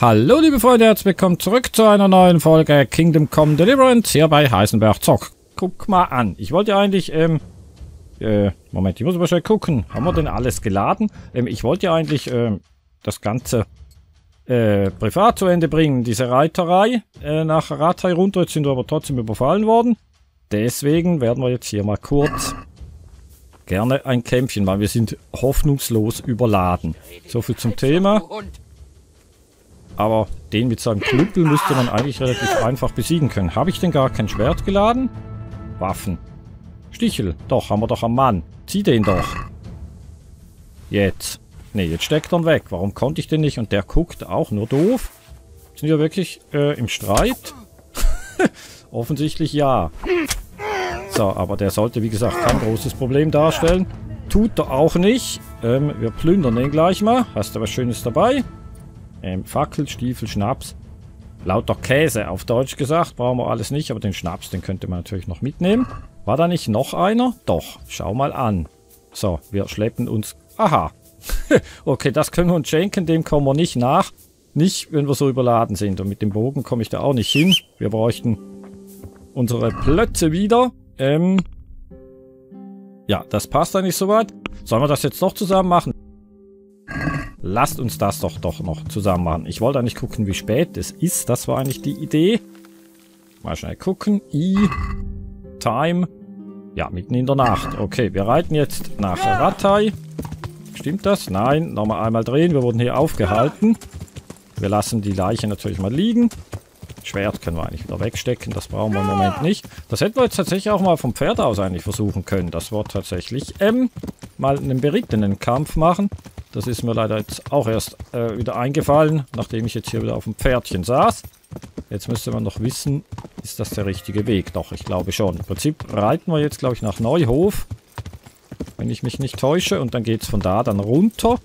Hallo liebe Freunde, herzlich willkommen zurück zu einer neuen Folge Kingdom Come Deliverance hier bei Heisenberg Zock. Guck mal an, ich wollte eigentlich, ähm, äh, Moment, ich muss aber schnell gucken, haben wir denn alles geladen? Ähm, ich wollte ja eigentlich, ähm, das Ganze, äh, privat zu Ende bringen, diese Reiterei, äh, nach Ratai runter, jetzt sind wir aber trotzdem überfallen worden. Deswegen werden wir jetzt hier mal kurz gerne ein Kämpfchen machen. Wir sind hoffnungslos überladen. So viel zum Thema. Aber den mit seinem Knüppel müsste man eigentlich relativ einfach besiegen können. Habe ich denn gar kein Schwert geladen? Waffen. Stichel. Doch, haben wir doch am Mann. Zieh den doch. Jetzt. Ne, jetzt steckt er weg. Warum konnte ich den nicht? Und der guckt auch nur doof. Sind wir wirklich äh, im Streit? Offensichtlich ja. So, aber der sollte, wie gesagt, kein großes Problem darstellen. Tut er auch nicht. Ähm, wir plündern den gleich mal. Hast du was Schönes dabei? Ähm, Fackel, Stiefel, Schnaps. Lauter Käse, auf Deutsch gesagt. Brauchen wir alles nicht, aber den Schnaps, den könnte man natürlich noch mitnehmen. War da nicht noch einer? Doch, schau mal an. So, wir schleppen uns... Aha. okay, das können wir uns schenken, dem kommen wir nicht nach. Nicht, wenn wir so überladen sind. Und mit dem Bogen komme ich da auch nicht hin. Wir bräuchten unsere Plötze wieder. Ähm... Ja, das passt eigentlich soweit. Sollen wir das jetzt doch zusammen machen? Lasst uns das doch doch noch zusammen machen. Ich wollte eigentlich gucken, wie spät es ist. Das war eigentlich die Idee. Mal schnell gucken. I. Time. Ja, mitten in der Nacht. Okay, wir reiten jetzt nach Ratai. Stimmt das? Nein. Nochmal einmal drehen. Wir wurden hier aufgehalten. Wir lassen die Leiche natürlich mal liegen. Schwert können wir eigentlich wieder wegstecken. Das brauchen wir im Moment nicht. Das hätten wir jetzt tatsächlich auch mal vom Pferd aus eigentlich versuchen können. Das war tatsächlich ähm, mal einen berittenen Kampf machen. Das ist mir leider jetzt auch erst äh, wieder eingefallen, nachdem ich jetzt hier wieder auf dem Pferdchen saß. Jetzt müsste man noch wissen, ist das der richtige Weg? Doch, ich glaube schon. Im Prinzip reiten wir jetzt, glaube ich, nach Neuhof. Wenn ich mich nicht täusche. Und dann geht es von da dann runter.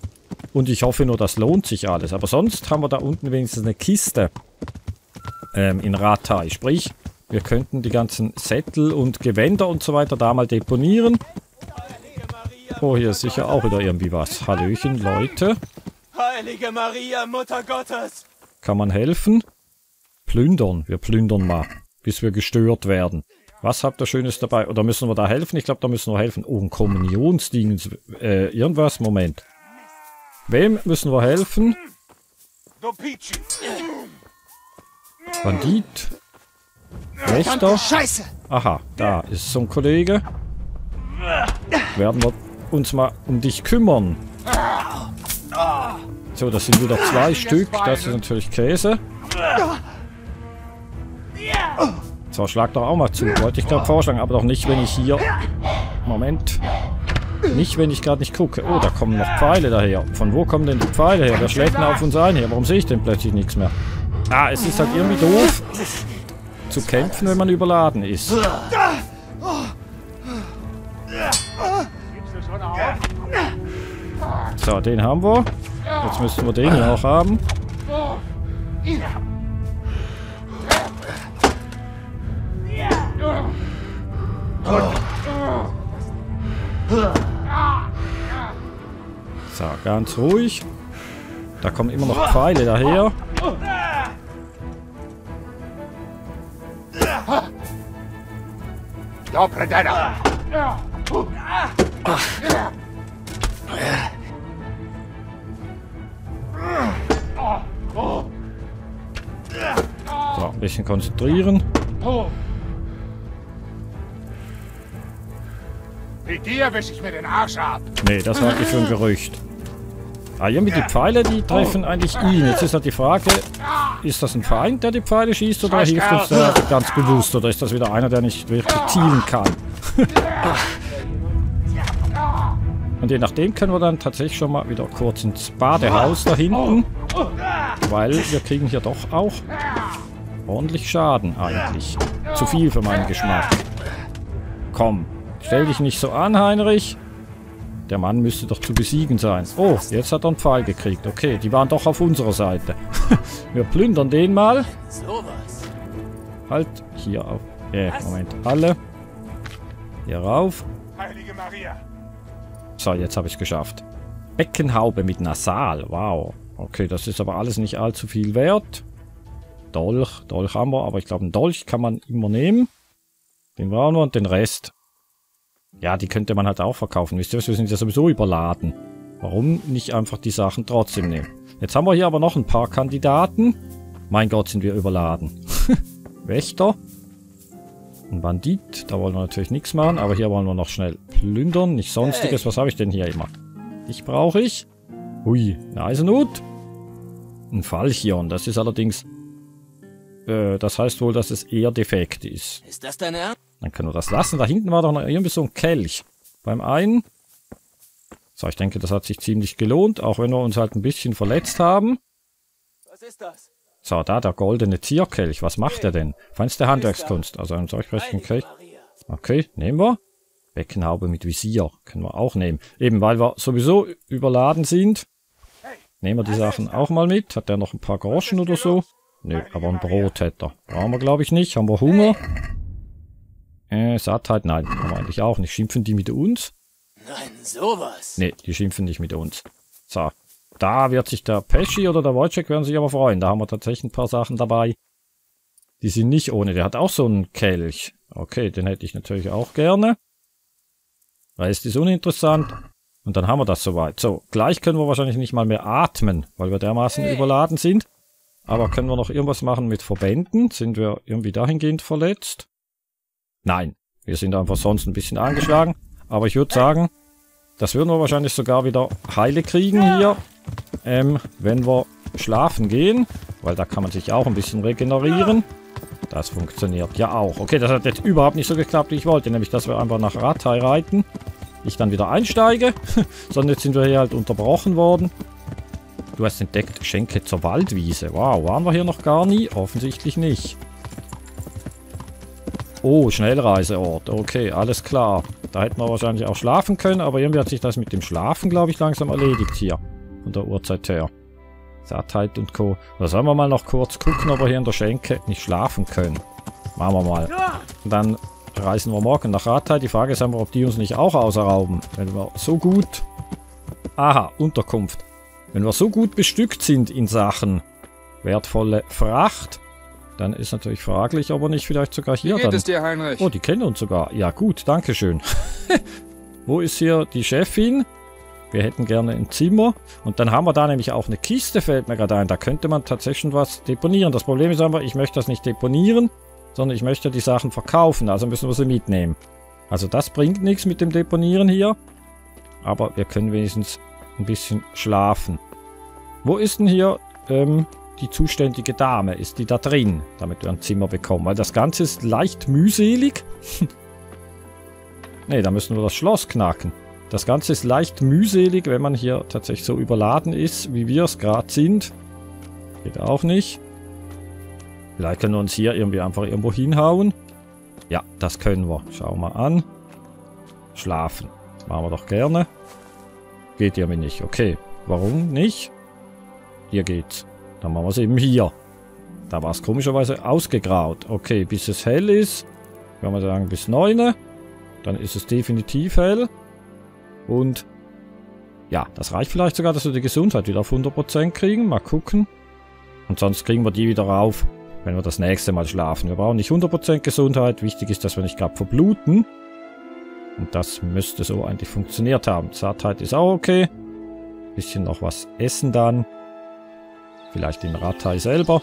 Und ich hoffe nur, das lohnt sich alles. Aber sonst haben wir da unten wenigstens eine Kiste ähm, in Ratai. Sprich, wir könnten die ganzen Sättel und Gewänder und so weiter da mal deponieren. Oh, hier ist sicher auch wieder irgendwie was. Hallöchen, Leute. Heilige Maria, Mutter Gottes. Kann man helfen? Plündern. Wir plündern mal, bis wir gestört werden. Was habt ihr Schönes dabei? Oder müssen wir da helfen? Ich glaube, da müssen wir helfen. Oh, ein Kommunionsdingens. Äh, irgendwas? Moment. Wem müssen wir helfen? Bandit. Wächter. Scheiße. Aha, da ist so ein Kollege. Werden wir uns mal um dich kümmern. So, das sind wieder zwei Stück. Das ist natürlich Käse. So, schlag doch auch mal zu. Wollte ich gerade vorschlagen, aber doch nicht, wenn ich hier... Moment. Nicht, wenn ich gerade nicht gucke. Oh, da kommen noch Pfeile daher. Von wo kommen denn die Pfeile her? Wer schlägt denn auf uns ein hier? Warum sehe ich denn plötzlich nichts mehr? Ah, es ist halt irgendwie doof zu kämpfen, wenn man überladen ist. So, den haben wir. Jetzt müssten wir den hier auch haben. So, ganz ruhig. Da kommen immer noch Pfeile daher. Dobre bisschen konzentrieren. Mit dir wische ich mir den Arsch ab. Nee, das halte ich für ein Gerücht. Ah, irgendwie die Pfeile, die treffen eigentlich ihn. Jetzt ist halt die Frage, ist das ein Feind, der die Pfeile schießt oder hilft uns der ganz bewusst? Oder ist das wieder einer, der nicht wirklich zielen kann? Und je nachdem können wir dann tatsächlich schon mal wieder kurz ins Badehaus da hinten. Weil wir kriegen hier doch auch ordentlich Schaden eigentlich. Zu viel für meinen Geschmack. Komm, stell dich nicht so an, Heinrich. Der Mann müsste doch zu besiegen sein. Oh, jetzt hat er einen Pfeil gekriegt. Okay, die waren doch auf unserer Seite. Wir plündern den mal. Halt, hier auf. Äh, Moment. Alle. Hier rauf. Heilige Maria. So, jetzt habe ich es geschafft. Beckenhaube mit Nasal. Wow. Okay, das ist aber alles nicht allzu viel wert. Dolch, Dolch haben wir, aber ich glaube, einen Dolch kann man immer nehmen. Den brauchen wir und den Rest. Ja, die könnte man halt auch verkaufen. Wisst ihr was, wir sind ja sowieso überladen. Warum nicht einfach die Sachen trotzdem nehmen? Jetzt haben wir hier aber noch ein paar Kandidaten. Mein Gott, sind wir überladen. Wächter. Ein Bandit, da wollen wir natürlich nichts machen, aber hier wollen wir noch schnell plündern, nicht sonstiges. Was habe ich denn hier immer? Ich brauche ich. Hui, eine Eisenhut. Ein Falchion, das ist allerdings... Äh, das heißt wohl, dass es eher defekt ist. Ist das dein Ernst? Dann können wir das lassen. Da hinten war doch noch irgendwie so ein Kelch. Beim einen. So, ich denke, das hat sich ziemlich gelohnt, auch wenn wir uns halt ein bisschen verletzt haben. Was ist das? So, da der goldene Zierkelch. Was macht er denn? Feinste Handwerkskunst. Also ein solchprächtigen Kelch. Maria. Okay, nehmen wir. Beckenhaube mit Visier. Können wir auch nehmen. Eben, weil wir sowieso überladen sind. Nehmen wir die Sachen auch mal mit. Hat der noch ein paar Groschen oder so? Nö, aber ein Brot hätte er. Brauchen wir, glaube ich, nicht. Haben wir Hunger? Äh, Sattheit? Nein, haben wir eigentlich auch nicht. Schimpfen die mit uns? Nein, sowas. Nee, die schimpfen nicht mit uns. So. Da wird sich der Pesci oder der Wojciech werden sich aber freuen. Da haben wir tatsächlich ein paar Sachen dabei. Die sind nicht ohne. Der hat auch so einen Kelch. Okay, den hätte ich natürlich auch gerne. Rest ist uninteressant. Und dann haben wir das soweit. So, gleich können wir wahrscheinlich nicht mal mehr atmen, weil wir dermaßen überladen sind. Aber können wir noch irgendwas machen mit Verbänden? Sind wir irgendwie dahingehend verletzt? Nein, wir sind einfach sonst ein bisschen angeschlagen. Aber ich würde sagen, das würden wir wahrscheinlich sogar wieder heile kriegen hier. Ähm, wenn wir schlafen gehen. Weil da kann man sich auch ein bisschen regenerieren. Das funktioniert ja auch. Okay, das hat jetzt überhaupt nicht so geklappt, wie ich wollte. Nämlich, dass wir einfach nach Rathai reiten. Ich dann wieder einsteige. Sondern jetzt sind wir hier halt unterbrochen worden. Du hast entdeckt Geschenke zur Waldwiese. Wow, waren wir hier noch gar nie? Offensichtlich nicht. Oh, Schnellreiseort. Okay, alles klar. Da hätten wir wahrscheinlich auch schlafen können, aber irgendwie hat sich das mit dem Schlafen, glaube ich, langsam erledigt hier. Von der Uhrzeit her. Sattheit und Co. Da sollen wir mal noch kurz gucken, ob wir hier in der Schenke nicht schlafen können. Machen wir mal. Und dann reisen wir morgen nach Rathai. Die Frage ist einfach, ob die uns nicht auch auserrauben. Wenn wir so gut... Aha, Unterkunft. Wenn wir so gut bestückt sind in Sachen wertvolle Fracht, dann ist natürlich fraglich, ob wir nicht vielleicht sogar hier Wie geht dann... es dir, Heinrich? Oh, die kennen uns sogar. Ja gut, danke schön. Wo ist hier die Chefin? Wir hätten gerne ein Zimmer. Und dann haben wir da nämlich auch eine Kiste, fällt mir gerade ein. Da könnte man tatsächlich was deponieren. Das Problem ist aber, ich möchte das nicht deponieren, sondern ich möchte die Sachen verkaufen. Also müssen wir sie mitnehmen. Also das bringt nichts mit dem Deponieren hier. Aber wir können wenigstens ein bisschen schlafen. Wo ist denn hier ähm, die zuständige Dame? Ist die da drin, damit wir ein Zimmer bekommen? Weil das Ganze ist leicht mühselig. ne, da müssen wir das Schloss knacken. Das Ganze ist leicht mühselig, wenn man hier tatsächlich so überladen ist, wie wir es gerade sind. Geht auch nicht. Vielleicht können wir uns hier irgendwie einfach irgendwo hinhauen. Ja, das können wir. Schauen wir an. Schlafen. Machen wir doch gerne. Geht irgendwie nicht. Okay. Warum nicht? Hier geht's. Dann machen wir es eben hier. Da war es komischerweise ausgegraut. Okay, bis es hell ist. Kann man sagen bis 9. Dann ist es definitiv hell. Und ja, das reicht vielleicht sogar, dass wir die Gesundheit wieder auf 100% kriegen. Mal gucken. Und sonst kriegen wir die wieder rauf, wenn wir das nächste Mal schlafen. Wir brauchen nicht 100% Gesundheit. Wichtig ist, dass wir nicht gerade verbluten. Und das müsste so eigentlich funktioniert haben. Zartheit ist auch okay. Bisschen noch was essen dann. Vielleicht in Rattay selber.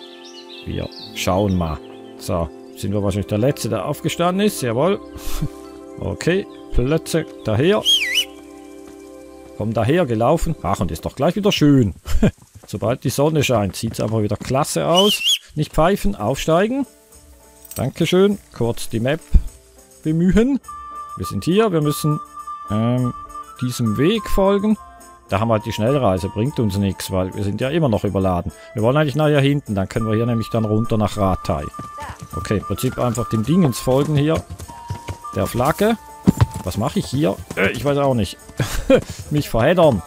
Wir schauen mal. So, sind wir wahrscheinlich der Letzte, der aufgestanden ist. Jawohl. Okay, Plötze daher. Komm daher gelaufen. Ach, und ist doch gleich wieder schön. Sobald die Sonne scheint, sieht es einfach wieder klasse aus. Nicht pfeifen, aufsteigen. Dankeschön. Kurz die Map bemühen. Wir sind hier, wir müssen ähm, diesem Weg folgen. Da haben wir halt die Schnellreise, bringt uns nichts, weil wir sind ja immer noch überladen. Wir wollen eigentlich nachher hinten, dann können wir hier nämlich dann runter nach Rathai. Okay, im Prinzip einfach dem Dingens folgen hier. Der Flagge. Was mache ich hier? Äh, ich weiß auch nicht. Mich verheddern.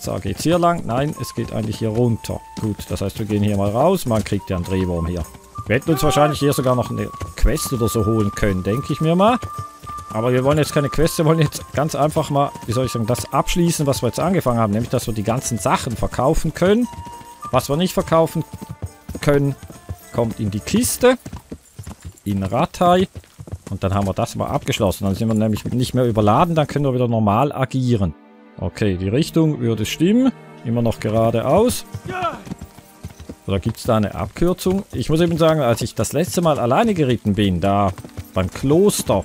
So, geht's hier lang? Nein, es geht eigentlich hier runter. Gut, das heißt, wir gehen hier mal raus. Man kriegt ja einen Drehwurm hier. Wir hätten uns wahrscheinlich hier sogar noch eine Quest oder so holen können, denke ich mir mal. Aber wir wollen jetzt keine Quest, wir wollen jetzt ganz einfach mal, wie soll ich sagen, das abschließen, was wir jetzt angefangen haben. Nämlich, dass wir die ganzen Sachen verkaufen können. Was wir nicht verkaufen können, kommt in die Kiste. In Ratai. Und dann haben wir das mal abgeschlossen. Dann sind wir nämlich nicht mehr überladen, dann können wir wieder normal agieren. Okay, die Richtung würde stimmen. Immer noch geradeaus. Oder gibt es da eine Abkürzung? Ich muss eben sagen, als ich das letzte Mal alleine geritten bin, da beim Kloster,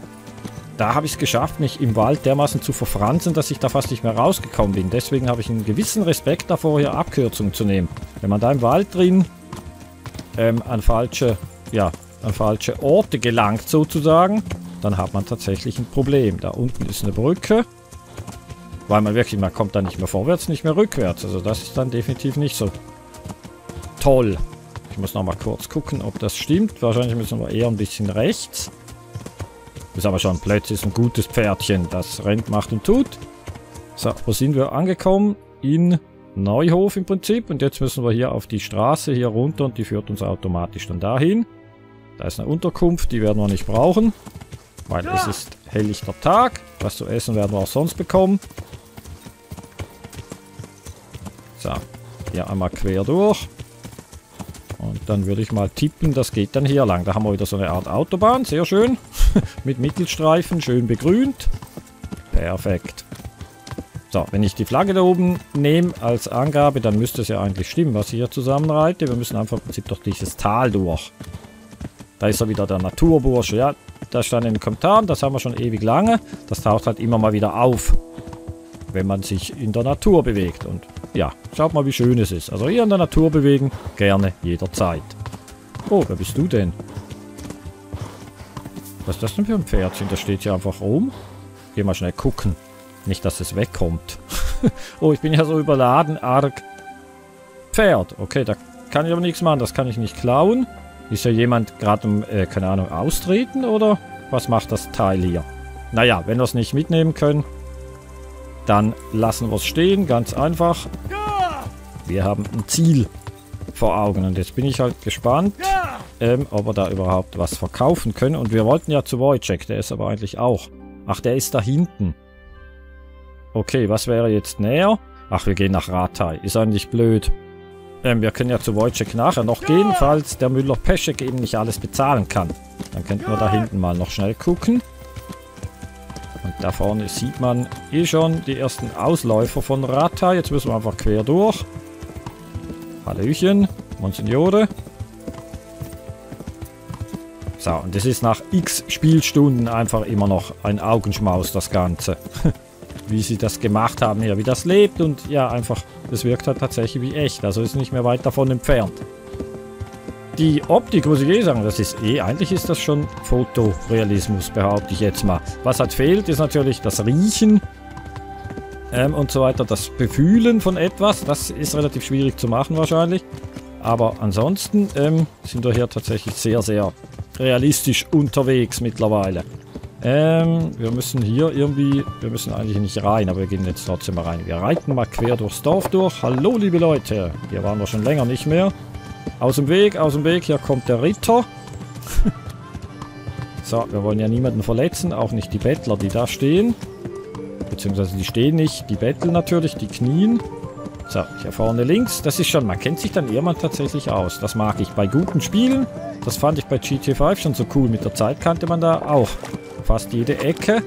da habe ich es geschafft, mich im Wald dermaßen zu verfranzen, dass ich da fast nicht mehr rausgekommen bin. Deswegen habe ich einen gewissen Respekt davor, hier Abkürzungen zu nehmen. Wenn man da im Wald drin ähm, an falsche, ja, an falsche Orte gelangt sozusagen, dann hat man tatsächlich ein Problem. Da unten ist eine Brücke. Weil man wirklich, man kommt da nicht mehr vorwärts, nicht mehr rückwärts. Also das ist dann definitiv nicht so toll. Ich muss noch mal kurz gucken, ob das stimmt. Wahrscheinlich müssen wir eher ein bisschen rechts. Ist aber schon plötzlich ein gutes Pferdchen, das rennt, macht und tut. So, wo sind wir angekommen? In Neuhof im Prinzip. Und jetzt müssen wir hier auf die Straße hier runter und die führt uns automatisch dann dahin. Da ist eine Unterkunft, die werden wir nicht brauchen. Weil es ist helllichter Tag. Was zu essen werden wir auch sonst bekommen. So, hier einmal quer durch. Und dann würde ich mal tippen, das geht dann hier lang. Da haben wir wieder so eine Art Autobahn, sehr schön. Mit Mittelstreifen, schön begrünt. Perfekt. So, wenn ich die Flagge da oben nehme als Angabe, dann müsste es ja eigentlich stimmen, was ich hier zusammenreite. Wir müssen einfach im Prinzip durch dieses Tal durch. Da ist er wieder, der Naturbursche. Ja, das stand in den Kommentaren, das haben wir schon ewig lange. Das taucht halt immer mal wieder auf, wenn man sich in der Natur bewegt. Und ja, schaut mal, wie schön es ist. Also hier in der Natur bewegen, gerne, jederzeit. Oh, wer bist du denn? Was ist das denn für ein Pferdchen? Das steht hier einfach rum. Geh mal schnell gucken. Nicht, dass es wegkommt. oh, ich bin ja so überladen, arg. Pferd. Okay, da kann ich aber nichts machen. Das kann ich nicht klauen. Ist ja jemand gerade äh, keine Ahnung, austreten oder was macht das Teil hier? Naja, wenn wir es nicht mitnehmen können, dann lassen wir es stehen. Ganz einfach. Wir haben ein Ziel vor Augen. Und jetzt bin ich halt gespannt, ähm, ob wir da überhaupt was verkaufen können. Und wir wollten ja zu Wojciech, der ist aber eigentlich auch. Ach, der ist da hinten. Okay, was wäre jetzt näher? Ach, wir gehen nach Ratai. Ist eigentlich blöd. Ähm, wir können ja zu Wojciech nachher noch gehen, falls der Müller-Peschek eben nicht alles bezahlen kann. Dann könnten wir da hinten mal noch schnell gucken. Und da vorne sieht man eh schon die ersten Ausläufer von Rata. Jetzt müssen wir einfach quer durch. Hallöchen, Monsignore. So, und das ist nach x Spielstunden einfach immer noch ein Augenschmaus, das Ganze. wie sie das gemacht haben hier, wie das lebt und ja, einfach, das wirkt halt tatsächlich wie echt. Also ist nicht mehr weit davon entfernt. Die Optik, muss ich eh sagen, das ist eh, eigentlich ist das schon Fotorealismus, behaupte ich jetzt mal. Was halt fehlt, ist natürlich das Riechen ähm, und so weiter, das Befühlen von etwas. Das ist relativ schwierig zu machen wahrscheinlich. Aber ansonsten ähm, sind wir hier tatsächlich sehr, sehr realistisch unterwegs mittlerweile. Ähm, wir müssen hier irgendwie, wir müssen eigentlich nicht rein, aber wir gehen jetzt trotzdem mal rein. Wir reiten mal quer durchs Dorf durch. Hallo, liebe Leute. Hier waren wir schon länger nicht mehr. Aus dem Weg, aus dem Weg. Hier kommt der Ritter. so, wir wollen ja niemanden verletzen, auch nicht die Bettler, die da stehen. Beziehungsweise die stehen nicht, die betteln natürlich, die knien. So, hier vorne links, das ist schon, man kennt sich dann irgendwann tatsächlich aus. Das mag ich bei guten Spielen. Das fand ich bei GTA 5 schon so cool. Mit der Zeit kannte man da auch fast jede Ecke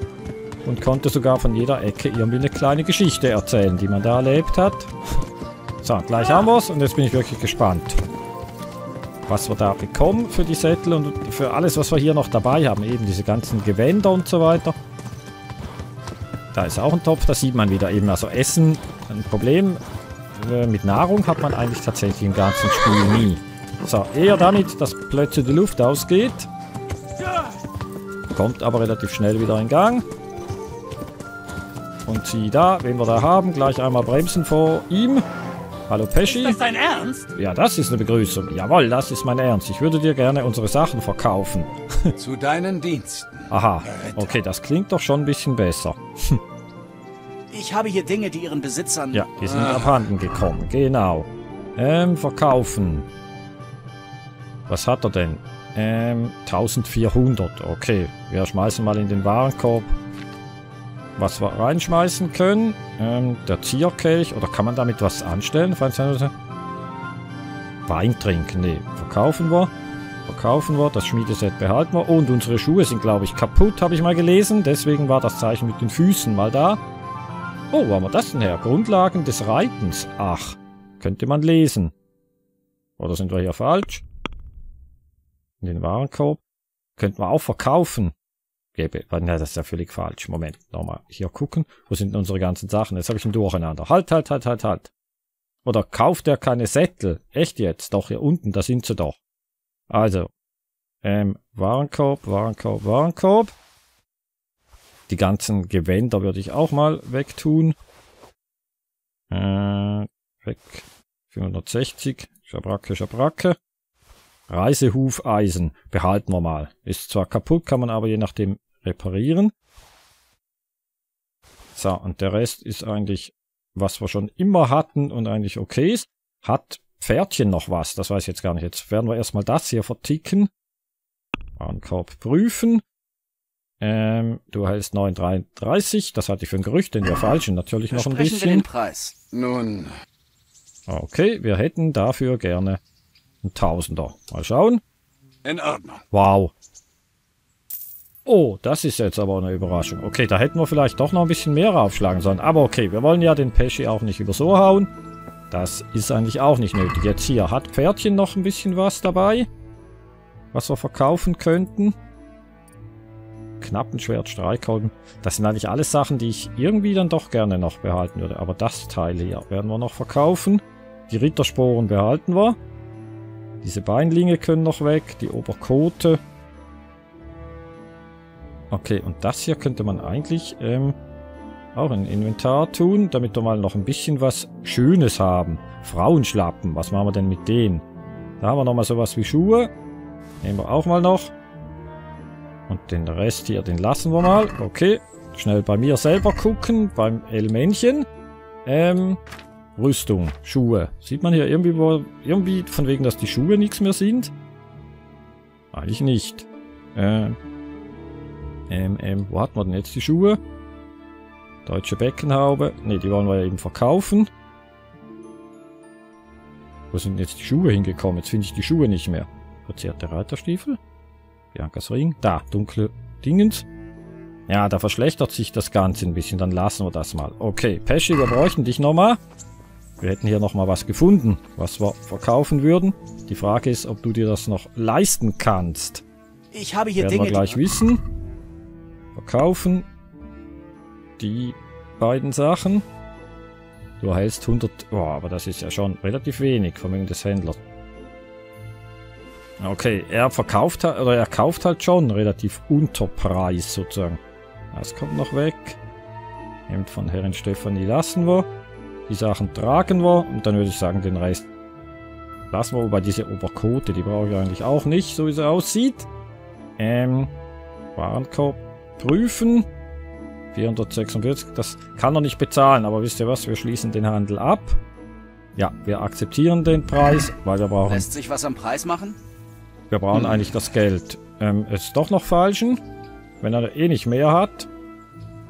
und konnte sogar von jeder Ecke irgendwie eine kleine Geschichte erzählen, die man da erlebt hat. So, gleich haben wir es und jetzt bin ich wirklich gespannt, was wir da bekommen für die Sättel und für alles, was wir hier noch dabei haben. Eben diese ganzen Gewänder und so weiter. Da ist auch ein Topf, da sieht man wieder eben, also Essen, ein Problem äh, mit Nahrung hat man eigentlich tatsächlich im ganzen Spiel nie. So, eher damit, dass plötzlich die Luft ausgeht. Kommt aber relativ schnell wieder in Gang. Und sieh da, wen wir da haben, gleich einmal bremsen vor ihm. Hallo Pesci. Ist das dein Ernst? Ja, das ist eine Begrüßung. Jawohl, das ist mein Ernst. Ich würde dir gerne unsere Sachen verkaufen. Zu deinen Diensten. Aha, okay, das klingt doch schon ein bisschen besser. Ich habe hier Dinge, die ihren Besitzern... Ja, die sind ah. abhanden gekommen, genau. Ähm, verkaufen. Was hat er denn? Ähm, 1400. Okay, wir schmeißen mal in den Warenkorb, was wir reinschmeißen können. Ähm, der Zierkelch. Oder kann man damit was anstellen? Wein trinken. Nee, verkaufen wir. Verkaufen wir. Das Schmiedeset behalten wir. Und unsere Schuhe sind, glaube ich, kaputt, habe ich mal gelesen. Deswegen war das Zeichen mit den Füßen mal da. Oh, wo haben wir das denn her? Grundlagen des Reitens. Ach, könnte man lesen. Oder sind wir hier falsch? In den Warenkorb. Könnten wir auch verkaufen. Gäbe. Na, das ist ja völlig falsch. Moment, nochmal hier gucken. Wo sind denn unsere ganzen Sachen? Jetzt habe ich ein Durcheinander. Halt, halt, halt, halt, halt. Oder kauft er keine Sättel? Echt jetzt? Doch, hier unten, da sind sie doch. Also, ähm, Warenkorb, Warenkorb, Warenkorb. Die ganzen Gewänder würde ich auch mal wegtun. Äh, weg. 460. Schabracke, Schabracke. Reisehufeisen. Behalten wir mal. Ist zwar kaputt, kann man aber je nachdem reparieren. So, und der Rest ist eigentlich, was wir schon immer hatten und eigentlich okay ist. Hat Pferdchen noch was? Das weiß ich jetzt gar nicht. Jetzt werden wir erstmal das hier verticken. Warenkorb prüfen. Ähm, du hältst 9,33. Das hatte ich für ein Gerücht, denn wir falschen natürlich noch ein bisschen. Wir den Preis. Nun. Okay, wir hätten dafür gerne ein Tausender. Mal schauen. In Ordnung. Wow. Oh, das ist jetzt aber eine Überraschung. Okay, da hätten wir vielleicht doch noch ein bisschen mehr aufschlagen sollen. Aber okay, wir wollen ja den Pesci auch nicht über so hauen. Das ist eigentlich auch nicht nötig. Jetzt hier, hat Pferdchen noch ein bisschen was dabei? Was wir verkaufen könnten? Knappenschwert, Streichkolben. Das sind eigentlich alles Sachen, die ich irgendwie dann doch gerne noch behalten würde. Aber das Teil hier werden wir noch verkaufen. Die Rittersporen behalten wir. Diese Beinlinge können noch weg. Die Oberkote. Okay, und das hier könnte man eigentlich ähm, auch in Inventar tun, damit wir mal noch ein bisschen was Schönes haben. Frauenschlappen, was machen wir denn mit denen? Da haben wir nochmal sowas wie Schuhe. Nehmen wir auch mal noch. Und den Rest hier, den lassen wir mal. Okay, schnell bei mir selber gucken, beim L-Männchen. Ähm, Rüstung, Schuhe. Sieht man hier irgendwie, wo, irgendwie von wegen, dass die Schuhe nichts mehr sind? Eigentlich nicht. Ähm, ähm, wo hat man denn jetzt die Schuhe? Deutsche Beckenhaube. Ne, die wollen wir ja eben verkaufen. Wo sind jetzt die Schuhe hingekommen? Jetzt finde ich die Schuhe nicht mehr. Verzerrte Reiterstiefel. Biancas Ring. Da, dunkle Dingens. Ja, da verschlechtert sich das Ganze ein bisschen. Dann lassen wir das mal. Okay, Pesci, wir bräuchten dich nochmal. Wir hätten hier nochmal was gefunden, was wir verkaufen würden. Die Frage ist, ob du dir das noch leisten kannst. Ich habe hier Werden Dinge... wir gleich wissen. Verkaufen die beiden Sachen. Du erhältst 100... Oh, aber das ist ja schon relativ wenig, Vermögen des Händlers. Okay, er verkauft halt, oder er kauft halt schon relativ unter Preis sozusagen. Das kommt noch weg. Hemd von Herrin Stefanie lassen wir. Die Sachen tragen wir und dann würde ich sagen, den Rest lassen wir. Wobei diese Oberkote, die brauche ich eigentlich auch nicht, so wie sie aussieht. Ähm, Warenkorb prüfen. 446, das kann er nicht bezahlen, aber wisst ihr was, wir schließen den Handel ab. Ja, wir akzeptieren den Preis, weil wir brauchen... Lässt sich was am Preis machen? Wir brauchen hm. eigentlich das Geld. Ähm, ist doch noch falschen. Wenn er eh nicht mehr hat.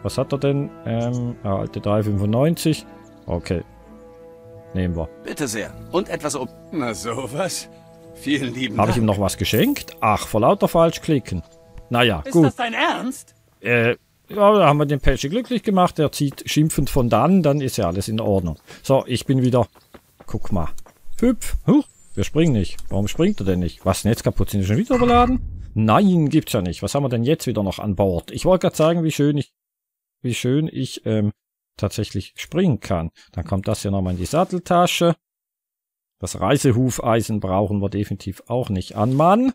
Was hat er denn? Ähm, alte 3,95. Okay. Nehmen wir. Bitte sehr. Und etwas um... Na sowas. Vielen lieben Habe ich ihm noch was geschenkt? Ach, vor lauter falsch klicken. Naja, ist gut. Ist das dein Ernst? Äh, ja, da haben wir den Pesci glücklich gemacht. Er zieht schimpfend von dann, dann ist ja alles in Ordnung. So, ich bin wieder... Guck mal. Hüpf. Huch, wir springen nicht. Warum springt er denn nicht? Was, Netz kaputt? Sind die schon wieder überladen? Nein, gibt's ja nicht. Was haben wir denn jetzt wieder noch an Bord? Ich wollte gerade sagen, wie schön ich... Wie schön ich, ähm, tatsächlich springen kann. Dann kommt das hier nochmal in die Satteltasche. Das Reisehufeisen brauchen wir definitiv auch nicht an, Mann.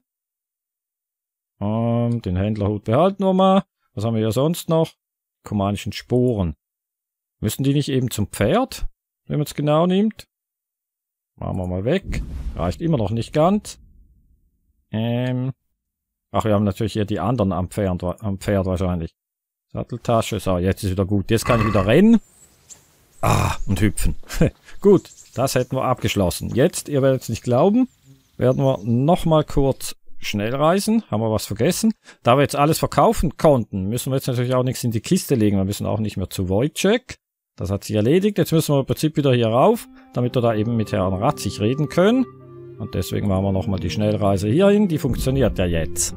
Ähm, den Händlerhut behalten wir mal. Was haben wir hier sonst noch? Kumanischen Sporen. Müssen die nicht eben zum Pferd, wenn man es genau nimmt? Machen wir mal weg. Reicht immer noch nicht ganz. Ähm. Ach, wir haben natürlich hier die anderen am Pferd, am Pferd wahrscheinlich. Satteltasche. So, jetzt ist wieder gut. Jetzt kann ich wieder rennen. Ah, und hüpfen. gut, das hätten wir abgeschlossen. Jetzt, ihr werdet es nicht glauben, werden wir nochmal kurz Schnellreisen. Haben wir was vergessen? Da wir jetzt alles verkaufen konnten, müssen wir jetzt natürlich auch nichts in die Kiste legen. Wir müssen auch nicht mehr zu Wojciech. Das hat sich erledigt. Jetzt müssen wir im Prinzip wieder hier rauf, damit wir da eben mit Herrn Ratzig reden können. Und deswegen machen wir nochmal die Schnellreise hierhin. Die funktioniert ja jetzt.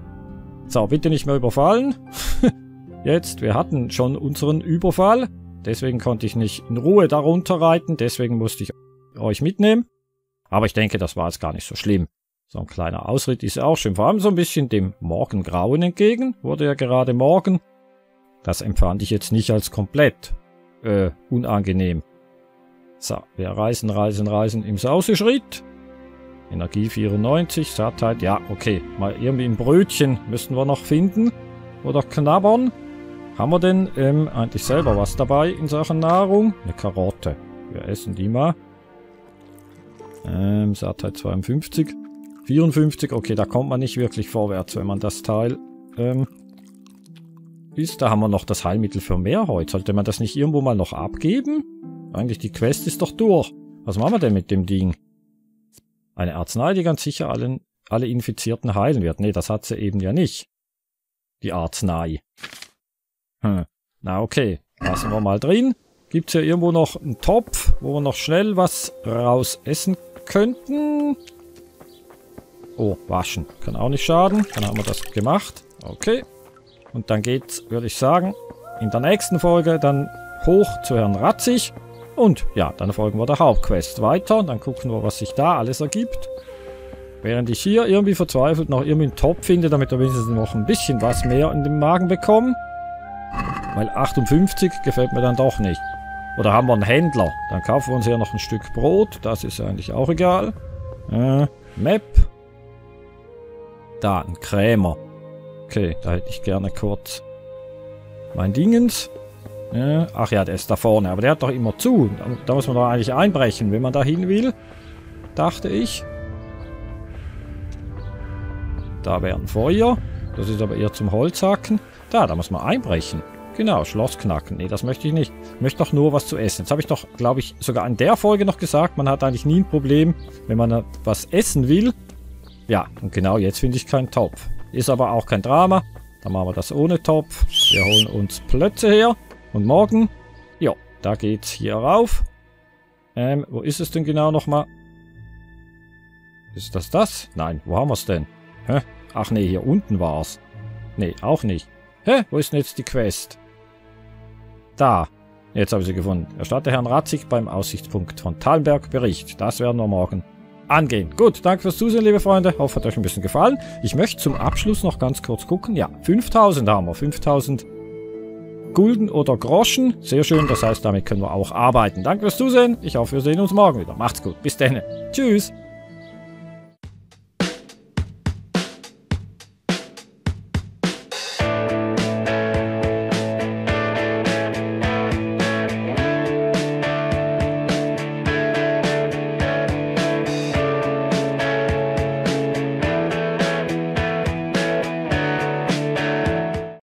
So, bitte nicht mehr überfallen. jetzt, wir hatten schon unseren Überfall. Deswegen konnte ich nicht in Ruhe darunter reiten. Deswegen musste ich euch mitnehmen. Aber ich denke, das war jetzt gar nicht so schlimm. So ein kleiner Ausritt ist ja auch schön. Vor allem so ein bisschen dem Morgengrauen entgegen. Wurde ja gerade morgen. Das empfand ich jetzt nicht als komplett äh, unangenehm. So, wir reisen, reisen, reisen im Sauseschritt. Energie 94, Sattheit, ja, okay. Mal irgendwie ein Brötchen müssen wir noch finden. Oder knabbern. Haben wir denn ähm, eigentlich selber was dabei in Sachen Nahrung? Eine Karotte. Wir essen die mal. Ähm, Sattheit 52. 54, okay, da kommt man nicht wirklich vorwärts, wenn man das Teil ähm, ist. Da haben wir noch das Heilmittel für Meerholz. Sollte man das nicht irgendwo mal noch abgeben? Eigentlich, die Quest ist doch durch. Was machen wir denn mit dem Ding? Eine Arznei, die ganz sicher allen, alle Infizierten heilen wird. Nee, das hat sie eben ja nicht. Die Arznei. Hm. Na okay, lassen wir mal drin. Gibt's hier irgendwo noch einen Topf, wo wir noch schnell was raus essen könnten? Oh, waschen. Kann auch nicht schaden. Dann haben wir das gemacht. Okay. Und dann geht's, würde ich sagen, in der nächsten Folge dann hoch zu Herrn Ratzig. Und ja, dann folgen wir der Hauptquest weiter. Und dann gucken wir, was sich da alles ergibt. Während ich hier irgendwie verzweifelt noch irgendwie einen Top finde, damit wir wenigstens noch ein bisschen was mehr in den Magen bekommen. Weil 58 gefällt mir dann doch nicht. Oder haben wir einen Händler? Dann kaufen wir uns hier noch ein Stück Brot. Das ist eigentlich auch egal. Äh, Map. Da, ein Krämer. Okay, da hätte ich gerne kurz mein Dingens. Äh, ach ja, der ist da vorne. Aber der hat doch immer zu. Da, da muss man doch eigentlich einbrechen, wenn man da hin will. Dachte ich. Da wäre ein Feuer. Das ist aber eher zum Holzhacken. Da, da muss man einbrechen. Genau, Schloss knacken. Nee, das möchte ich nicht. Ich möchte doch nur was zu essen. Jetzt habe ich doch, glaube ich, sogar in der Folge noch gesagt, man hat eigentlich nie ein Problem, wenn man was essen will. Ja, und genau jetzt finde ich keinen Topf. Ist aber auch kein Drama. Dann machen wir das ohne Topf. Wir holen uns Plötze her. Und morgen, ja, da geht's hier rauf. Ähm, wo ist es denn genau nochmal? Ist das das? Nein, wo haben wir es denn? Hä? Ach nee, hier unten war's. Nee, auch nicht. Hä? Wo ist denn jetzt die Quest? Da. Jetzt habe ich sie gefunden. Erstatte Herrn Ratzig beim Aussichtspunkt von Talberg Bericht. Das werden wir morgen angehen. Gut, danke fürs Zusehen, liebe Freunde. Hoffe, hat euch ein bisschen gefallen. Ich möchte zum Abschluss noch ganz kurz gucken. Ja, 5000 haben wir. 5000 Gulden oder Groschen. Sehr schön, das heißt, damit können wir auch arbeiten. Danke fürs Zusehen. Ich hoffe, wir sehen uns morgen wieder. Macht's gut. Bis dann. Tschüss.